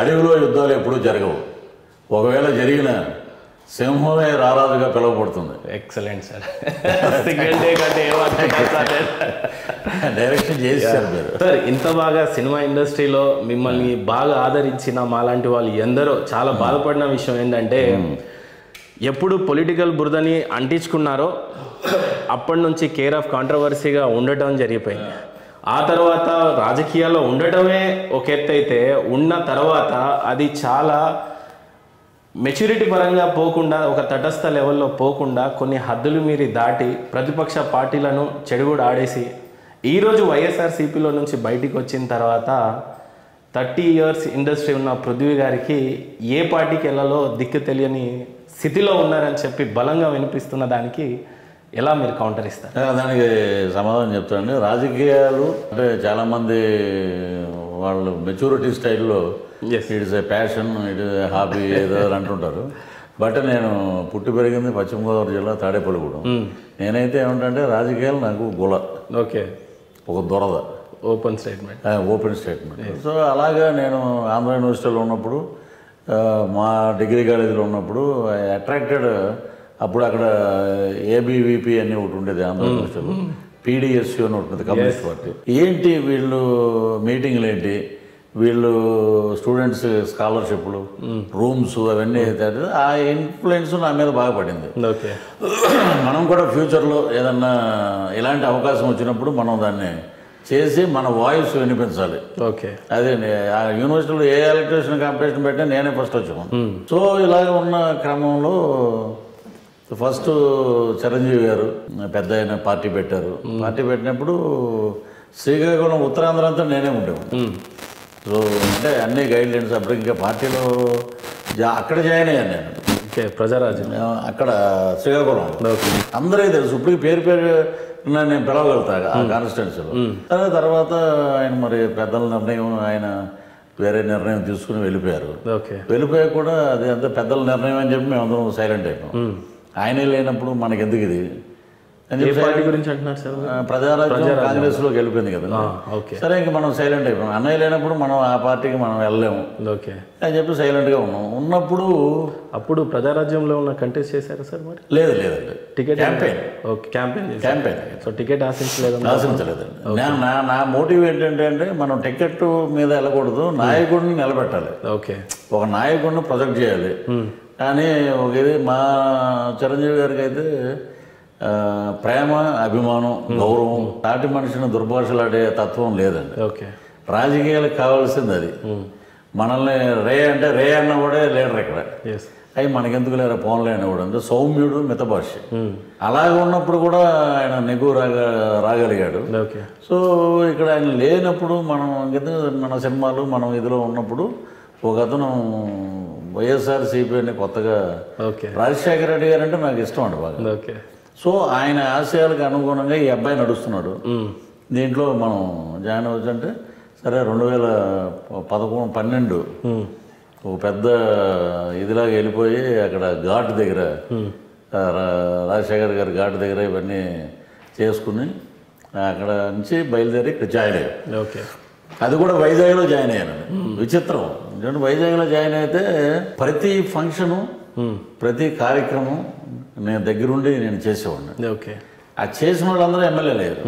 అడవిలో యుద్ధాలు ఎప్పుడూ జరగవు. ఒకవేళ జరిగిన సింహమే రారాజుగా పిలువబడుతుంది. Excellent sir. డైరెక్షన్ చేసేసారు మీరు. సార్ ఇంత బాగా సినిమా ఇండస్ట్రీలో మిమ్మల్ని బాగా ఆదరించిన మాలాంటి వాళ్ళు ఎందరో చాలా బాధపడిన విషయం ఏంటంటే ఎప్పుడు పొలిటికల్ బురదని అంటించుకున్నారో అప్పటి నుంచి కేర్ ఆఫ్ కాంట్రవర్సీగా ఉండటం జరిగిపోయింది. ఆ తర్వాత రాజకీయాల్లో ఉండటమే ఒక ఎత్తు అయితే ఉన్న తర్వాత అది చాలా మెచ్యూరిటీ పరంగా పోకుండా ఒక తటస్థ లెవెల్లో పోకుండా కొన్ని హద్దులు మీరి దాటి ప్రతిపక్ష పార్టీలను చెడుగుడు ఆడేసి ఈరోజు వైఎస్ఆర్సీపీలో నుంచి బయటికి వచ్చిన తర్వాత థర్టీ ఇయర్స్ ఇండస్ట్రీ ఉన్న పృథ్వీ గారికి ఏ పార్టీకి వెళ్ళాలో దిక్కు తెలియని స్థితిలో ఉన్నారని చెప్పి బలంగా వినిపిస్తున్న దానికి ఎలా మీరు కౌంటర్ ఇస్తారు? దానికి సమాధానం చెప్తానండి. రాజకీయాలు అంటే చాలామంది వాళ్ళు మెచ్యూరిటీ స్టైల్లో Yes. It is a passion it is hobby ఏదో అంటుంటారు. బట్ నేను పుట్టి పెరిగింది పశ్చిమ గోదావరి జిల్లా తాడేపల్లిగూడెం. నేనైతే ఏమిటంటే రాజకీయాలు నాకు గుల. ఓకే ఒక దొరద. Open statement open statement so అలాగా నేను ఆంధ్ర యూనివర్సిటీలో ఉన్నప్పుడు మా డిగ్రీ కాలేజీలో ఉన్నప్పుడు అట్రాక్టెడ్ అప్పుడు అక్కడ ఏబీవీపీ అని ఒకటి ఉండేది ఆంధ్ర యూనివర్సిటీలో పీడిఎస్యూ అని ఉంటుంది కమ్యూనిస్ట్ పార్టీ. ఏంటి వీళ్ళు మీటింగ్లు ఏంటి వీళ్ళు స్టూడెంట్స్ స్కాలర్షిప్లు రూమ్స్ అవన్నీ ఆ ఇన్ఫ్లుయెన్స్ నా మీద బాగా పడింది. ఓకే. మనం కూడా ఫ్యూచర్లో ఏదన్నా ఇలాంటి అవకాశం వచ్చినప్పుడు మనం దాన్ని చేసి మన వాయిస్ వినిపించాలి. ఓకే. అదే ఆ యూనివర్సిటీలో ఏ ఎలక్ట్రీషియన్ కాంపిటీషన్ పెట్టినా నేనే ఫస్ట్ వచ్చాను సో ఇలాగ ఉన్న క్రమంలో ఫస్ట్ చిరంజీవి గారు పెద్ద ఆయన పార్టీ పెట్టారు. పార్టీ పెట్టినప్పుడు శ్రీకాకుళం ఉత్తరాంధ్ర అంతా నేనే ఉండేవాడు సో అంటే అన్ని గైడ్ లైన్స్ అప్పుడు ఇంకా పార్టీలో జా- అక్కడ జాయిన్ అయ్యాను నేను. ఓకే ప్రజారాజ్యం. అక్కడ శ్రీకాకుళం. అందరికీ తెలుసు. ఇప్పుడు పేరు పేరు నేను పిలవగలుగుతా ఆ కాన్స్టిట్యున్సీలో. తర్వాత తర్వాత ఆయన మరి పెద్దల నిర్ణయం ఆయన వేరే నిర్ణయం తీసుకుని వెళ్ళిపోయారు. ఓకే. వెళ్ళిపోయాక కూడా అది అంత పెద్దల నిర్ణయం అని చెప్పి మేము అందరం సైలెంట్ అయిపోయాం ఆయనే లేనప్పుడు మనకి ఎందుకు ఇది గురించి అంటున్నారు సార్? ప్రజారాజ్యం కాంగ్రెస్లోకి వెళ్ళిపోయింది కదా. ఓకే. సరే ఇంక మనం సైలెంట్ అయిపోయాం. అన్నయ్య లేనప్పుడు మనం ఆ పార్టీకి మనం వెళ్ళలేము. ఓకే. అని చెప్పి సైలెంట్గా ఉన్నాం. ఉన్నప్పుడు అప్పుడు ప్రజారాజ్యంలో ఉన్న కంటెస్ట్ చేశారా సార్ మరి? లేదు లేదండి ticket campaign okay campaign campaign so ticket ఆశించలేదు ఆశించలేదండి. నా నా నా మోటివ్ ఏంటంటే అంటే మనం టికెట్ మీద వెళ్ళకూడదు. నాయకుడిని నిలబెట్టాలి. ఓకే. ఒక నాయకుడిని ప్రొజెక్ట్ చేయాలి. కానీ ఒక ఇది మా చిరంజీవి గారికి అయితే ప్రేమ అభిమానం గౌరవం తాటి మనిషిని దుర్భాషలాడే తత్వం లేదండి. ఓకే. రాజకీయాలకు కావాల్సింది అది. మనల్ని రే అంటే రే అన్నవాడే లీడర్ ఇక్కడ. అవి మనకెందుకు లేరా పోన్లే అనేవాడు. అంటే సౌమ్యుడు మితభాష అలాగ ఉన్నప్పుడు కూడా ఆయన నెగ్గు రాగా రాగలిగాడు. ఓకే. సో ఇక్కడ ఆయన లేనప్పుడు మనం మన సినిమాలు మనం ఇదిలో ఉన్నప్పుడు ఒక అతను వైఎస్ఆర్ అని కొత్తగా ఓకే. రాజశేఖర రెడ్డి గారు అంటే నాకు ఇష్టం అండి బాగా. ఓకే. సో ఆయన ఆశయాలకు అనుగుణంగా ఈ అబ్బాయి నడుస్తున్నాడు. దీంట్లో మనం జాయిన్ అవ్వచ్చు అంటే సరే రెండు వేల పదకొండు పన్నెండు ఒక పెద్ద ఇదిలాగా వెళ్ళిపోయి అక్కడ ఘాట్ దగ్గర రాజశేఖర్ గారి ఘాట్ దగ్గర ఇవన్నీ చేసుకుని అక్కడ నుంచి బయలుదేరి ఇక్కడ జాయిన్ అయ్యాం ఓకే. అది కూడా వైజాగ్లో జాయిన్ అయ్యాను. విచిత్రం. ఎందుకంటే వైజాగ్లో జాయిన్ అయితే ప్రతి ఫంక్షను ప్రతి కార్యక్రమం నేను దగ్గరుండి నేను చేసేవాడిని. ఓకే. ఆ చేసిన వాళ్ళందరూ ఎమ్మెల్యే లేరు.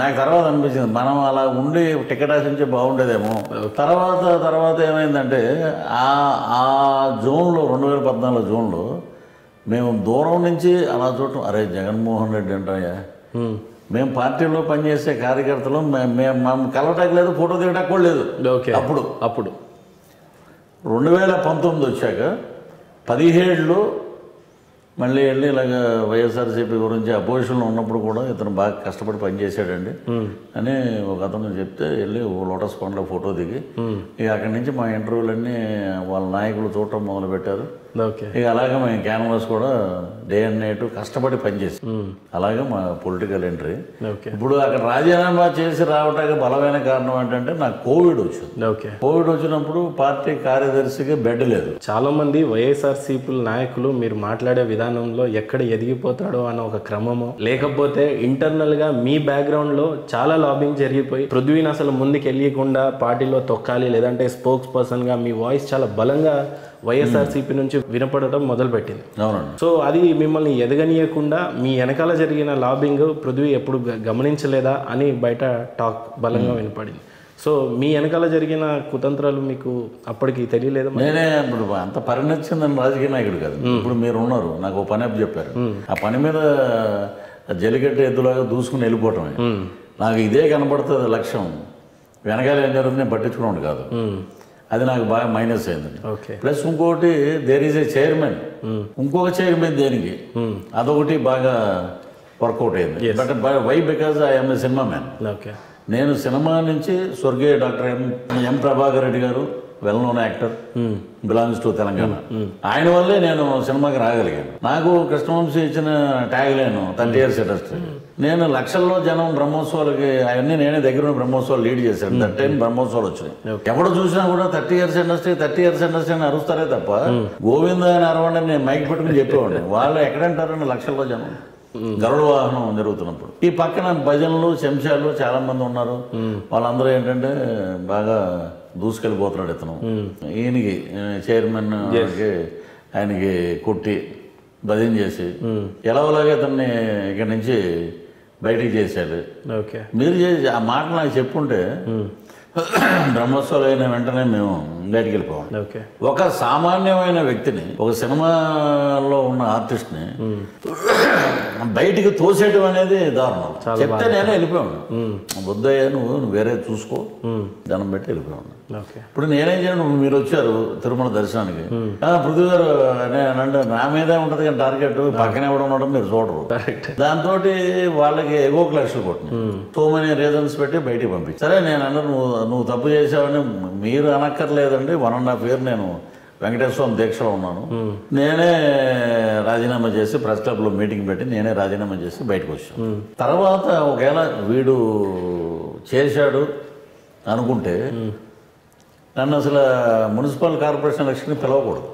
నాకు తర్వాత అనిపించింది మనం అలా ఉండి టికెట్ ఆశించి బాగుండేదేమో. తర్వాత తర్వాత ఏమైందంటే ఆ ఆ జోన్లో రెండు వేల పద్నాలుగు జోన్లో మేము దూరం నుంచి అలా చూడటం అరే జగన్మోహన్ రెడ్డి అంటాయా మేము. పార్టీలో పనిచేసే కార్యకర్తలు మేము మేము కలవటానికి లేదు ఫోటో దిగటానికి కూడా లేదు. ఓకే. అప్పుడు. అప్పుడు. రెండు వేల పంతొమ్మిది వచ్చాక పదిహేడులో మళ్ళీ వెళ్ళి ఇలాగ వైఎస్ఆర్సీపీ గురించి అపోజిషన్లో ఉన్నప్పుడు కూడా ఇతను బాగా కష్టపడి పనిచేశాడండి. అని ఒక అతను చెప్తే వెళ్ళి లోటస్ పండ్లో ఫోటో దిగి ఇక అక్కడి నుంచి మా ఇంటర్వ్యూలన్నీ వాళ్ళ నాయకులు చూడటం మొదలుపెట్టారు. ఇక అలాగే మేము క్యాన్వాస్ కూడా డే అండ్ నైట్ కష్టపడి పనిచేసి అలాగే మా పొలిటికల్ ఎంట్రీ. ఓకే. ఇప్పుడు అక్కడ రాజీనామా చేసి రావడానికి బలమైన కారణం ఏంటంటే నాకు కోవిడ్ వచ్చింది. ఓకే. కోవిడ్ వచ్చినప్పుడు పార్టీ కార్యదర్శికి బెడ్ లేదు. చాలా మంది వైఎస్ఆర్సీపీ నాయకులు మీరు మాట్లాడే విధానంలో ఎక్కడ ఎదిగిపోతాడో అన్న ఒక క్రమము. లేకపోతే ఇంటర్నల్గా మీ బ్యాక్గ్రౌండ్లో చాలా లాబింగ్ జరిగిపోయి పృథ్వీని అసలు ముందుకు వెళ్ళకుండా పార్టీలో తొక్కాలి లేదంటే స్పోక్స్ పర్సన్గా మీ వాయిస్ చాలా బలంగా వైఎస్ఆర్సీపీ నుంచి వినపడటం మొదలుపెట్టింది. అవునండి. సో అది మిమ్మల్ని ఎదగనీయకుండా మీ వెనకాల జరిగిన లాబింగ్ పృథ్వీ ఎప్పుడు గమనించలేదా అని బయట టాక్ బలంగా వినపడింది. సో మీ వెనకాల జరిగిన కుతంత్రాలు మీకు అప్పటికి తెలియలేదా? నేనే ఇప్పుడు అంత పరిణించిందని రాజకీయ నాయకుడు కాదు. ఇప్పుడు మీరు ఉన్నారు. నాకు ఒక పని అప్పు చెప్పారు. ఆ పని మీద జలికట్టు ఎద్దులాగా దూసుకుని వెళ్ళిపోవటమే. నాకు ఇదే కనబడుతుంది లక్ష్యం. వెనకాల ఏం జరుగుతుంది నేను పట్టించుకున్నాను కాదు. అది నాకు బాగా మైనస్ అయింది. ఓకే. ప్లస్ ఇంకోటి దేర్ ఈజ్ ఏ చైర్మన్ ఇంకొక చైర్మన్ దేనికి? అదొకటి బాగా వర్కౌట్ అయింది. But why because I'm a cinema man okay నేను సినిమా నుంచి స్వర్గీయ doctor M M Prabhakar Reddy garu well known actor belongs to Telangana ఆయన వల్లే నేను సినిమాకి రాగలిగాను. నాకు కృష్ణవంశీ ఇచ్చిన ట్యాగ్ లేను థర్టీ ఇయర్స్ ఇండస్ట్రీ నేను లక్షల్లో జనం బ్రహ్మోత్సవాలకి అవన్నీ నేనే దగ్గర ఉన్న బ్రహ్మోత్సవాలు లీడ్ చేశాను. దట్ టైం బ్రహ్మోత్సవాలు వచ్చినాయి. ఎవడు చూసినా కూడా thirty years industry thirty years industry అని అరుస్తారే తప్ప గోవింద అని అరవండి అని నేను మైక్ పెట్టుకుని చెప్పేవాడిని. వాళ్ళు ఎక్కడంటారండి లక్షల్లో జనం. గరుడ వాహనం జరుగుతున్నప్పుడు. ఈ పక్కన భజనలు చెంచాలు చాలా మంది ఉన్నారు వాళ్ళందరూ ఏంటంటే బాగా దూసుకెళ్ళిపోతున్నాడు ఇతను. ఈయనకి చైర్మన్ ఆయనకి కొట్టి భజన చేసి ఎలాగోలాగా ఇతన్ని ఇక్కడి నుంచి బయటికి చేశాడు. ఓకే. మీరు చేసి ఆ మాట నాకు చెప్పుంటే బ్రహ్మోత్సవాలు అయిన వెంటనే మేము బయటికి వెళ్ళిపోవాలి. ఒక సామాన్యమైన వ్యక్తిని ఒక సినిమాలో ఉన్న ఆర్టిస్ట్ని బయటికి తోసేయడం అనేది దారుణం. చెప్తే నేనే వెళ్ళిపోయాను. బుద్ధయ్య నువ్వు నువ్వు వేరే చూసుకో. దండం పెట్టి వెళ్ళిపోయాను. ఇప్పుడు నేనేం చేయను మీరు వచ్చారు తిరుమల దర్శనానికి. పృథ్వీ గారు అంటే నా మీదే ఉంటుంది కానీ టార్గెట్ పక్కనే ఎవడ ఉండడం మీరు చూడరు. కరెక్ట్. దాంతో వాళ్ళకి ఎగో క్లాసులు కొట్టినాయి సో మెనీ రీజన్స్ పెట్టి బయటికి పంపించి సరే నేను అన్న నువ్వు నువ్వు తప్పు చేసావని మీరు అనక్కర్లేదండి. వన్ అండ్ హాఫ్ ఇయర్ నేను వెంకటేశ్వర స్వామి దీక్షలో ఉన్నాను. నేనే రాజీనామా చేసి ప్రెస్ క్లబ్లో మీటింగ్ పెట్టి నేనే రాజీనామా చేసి బయటకు వచ్చాను. తర్వాత ఒకవేళ వీడు చేశాడు అనుకుంటే నన్ను అసలు మున్సిపల్ కార్పొరేషన్ ఎలక్షన్కి పిలవకూడదు.